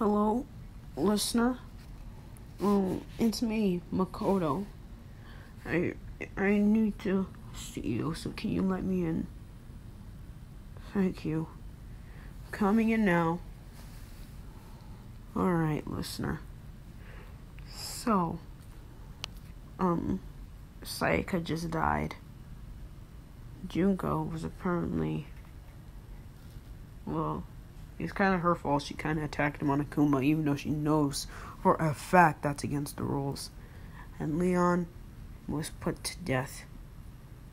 Hello, listener. Um, it's me, Makoto. I I need to see you, so can you let me in? Thank you. Coming in now. Alright, listener. So, um, Sayaka just died. Junko was apparently, well, it's kind of her fault. She kind of attacked him on Monokuma, even though she knows for a fact that's against the rules. And Leon was put to death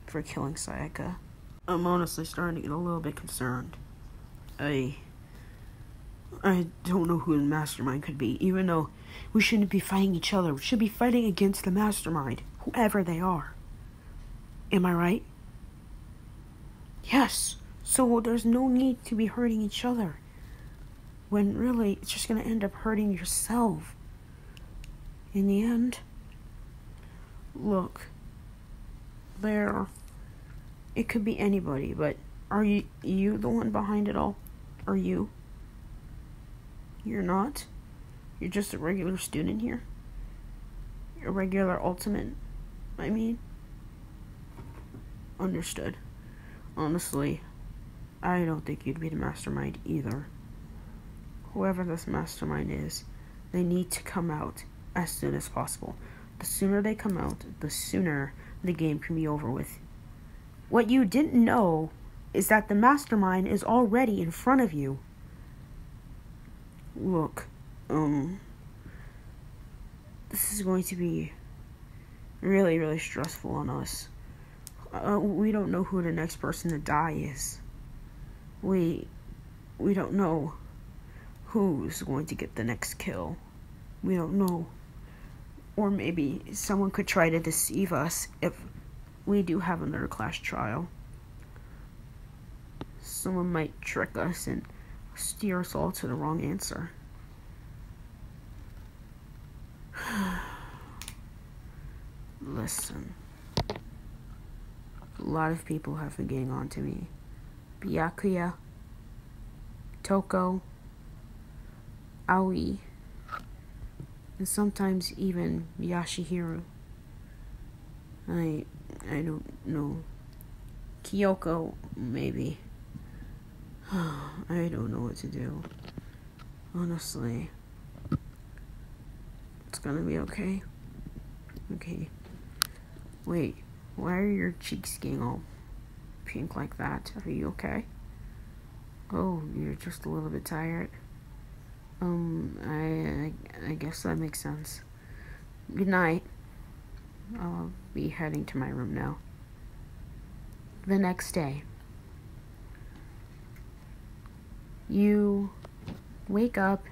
for killing Sayaka. I'm honestly starting to get a little bit concerned. I I don't know who the mastermind could be, even though we shouldn't be fighting each other. We should be fighting against the mastermind, whoever they are. Am I right? Yes. So there's no need to be hurting each other. When really, it's just going to end up hurting yourself. In the end, look, there, it could be anybody, but are you, you the one behind it all? Are you? You're not? You're just a regular student here? A regular ultimate, I mean? Understood. Honestly, I don't think you'd be the mastermind either. Whoever this mastermind is, they need to come out as soon as possible. The sooner they come out, the sooner the game can be over with. What you didn't know is that the mastermind is already in front of you. Look, um, this is going to be really, really stressful on us. Uh, we don't know who the next person to die is. We, we don't know who's going to get the next kill. We don't know. Or maybe someone could try to deceive us if we do have another class trial. Someone might trick us and steer us all to the wrong answer. Listen. A lot of people have been getting on to me. Byakuya, Toko, Aoi, and sometimes even Yasuhiro. I I don't know. Kyoko, maybe. I don't know what to do. Honestly. It's gonna be okay. Okay. Wait, why are your cheeks getting all pink like that? Are you okay? Oh, you're just a little bit tired. Um, I, I, I guess that makes sense. Good night. I'll be heading to my room now. The next day, you wake up,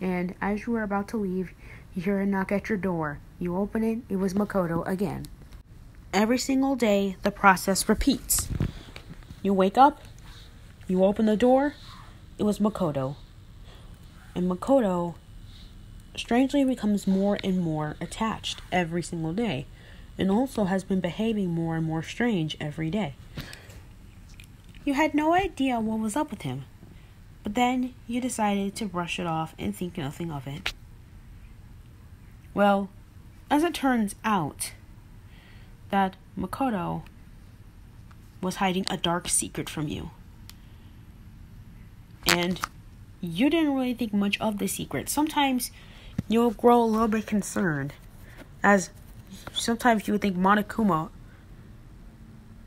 and as you are about to leave, you hear a knock at your door. You open it, it was Makoto again. Every single day, the process repeats. You wake up, you open the door, it was Makoto. And Makoto strangely becomes more and more attached every single day, and also has been behaving more and more strange every day. You had no idea what was up with him, but then you decided to brush it off and think nothing of it. Well, as it turns out, that Makoto was hiding a dark secret from you. And you didn't really think much of the secret. Sometimes you'll grow a little bit concerned, as sometimes you would think Monokuma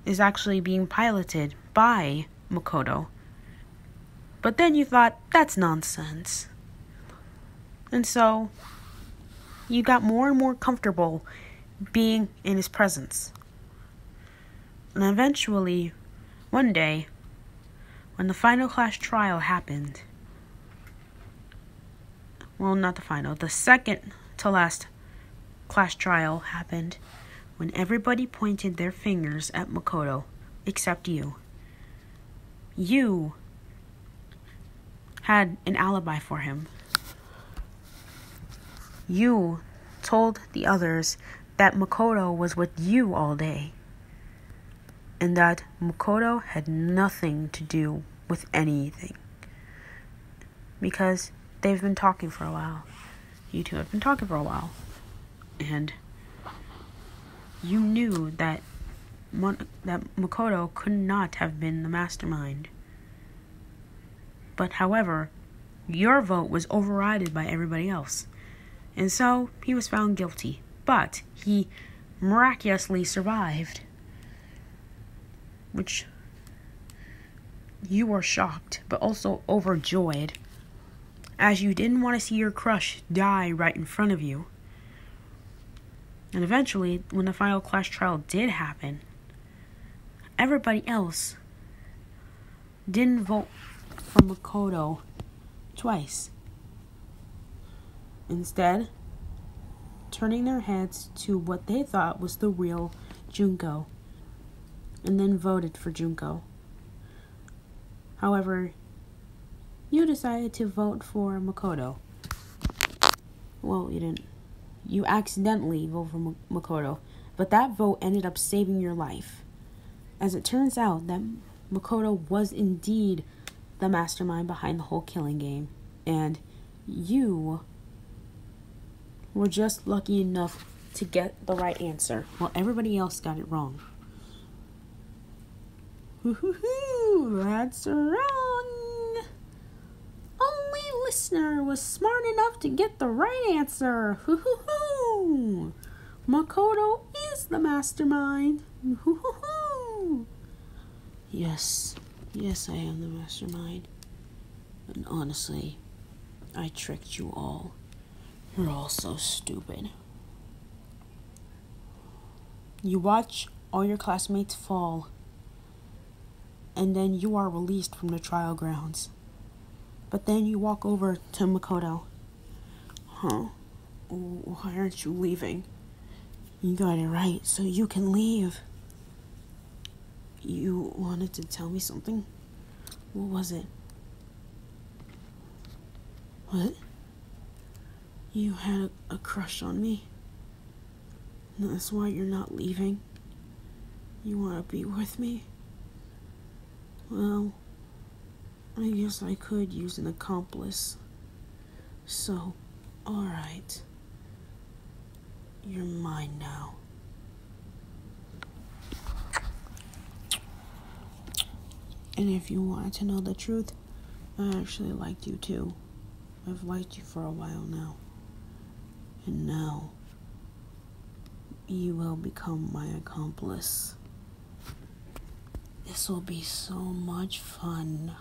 is actually being piloted by Makoto. But then you thought, that's nonsense. And so you got more and more comfortable being in his presence. And eventually, one day, when the final class trial happened, well, not the final, the second to last class trial happened when everybody pointed their fingers at Makoto except you. You had an alibi for him. You told the others that Makoto was with you all day, and that Makoto had nothing to do with anything. Because they've been talking for a while. You two have been talking for a while. And you knew that Mon- that Makoto could not have been the mastermind. But however, your vote was overridden by everybody else. And so he was found guilty. But he miraculously survived. Which you were shocked, but also overjoyed, as you didn't want to see your crush die right in front of you. And eventually, when the final class trial did happen, everybody else didn't vote for Makoto twice. Instead, turning their heads to what they thought was the real Junko, and then voted for Junko. However, you decided to vote for Makoto. Well, you didn't. You accidentally voted for Makoto, but that vote ended up saving your life. As it turns out, that Makoto was indeed the mastermind behind the whole killing game, and you were just lucky enough to get the right answer while everybody else got it wrong. Hoo-hoo-hoo, that's wrong. Listener was smart enough to get the right answer. Hoo-hoo-hoo. Makoto is the mastermind. Hoo-hoo-hoo. Yes, yes, I am the mastermind. And honestly, I tricked you all. You're all so stupid. You watch all your classmates fall and then you are released from the trial grounds. But then you walk over to Makoto. Huh? Why aren't you leaving? You got it right, so you can leave. You wanted to tell me something? What was it? What? You had a, crush on me? That's why you're not leaving? You want to be with me? Well, I guess I could use an accomplice. So, alright. You're mine now. And if you wanted to know the truth, I actually liked you too. I've liked you for a while now. And now, you will become my accomplice. This will be so much fun.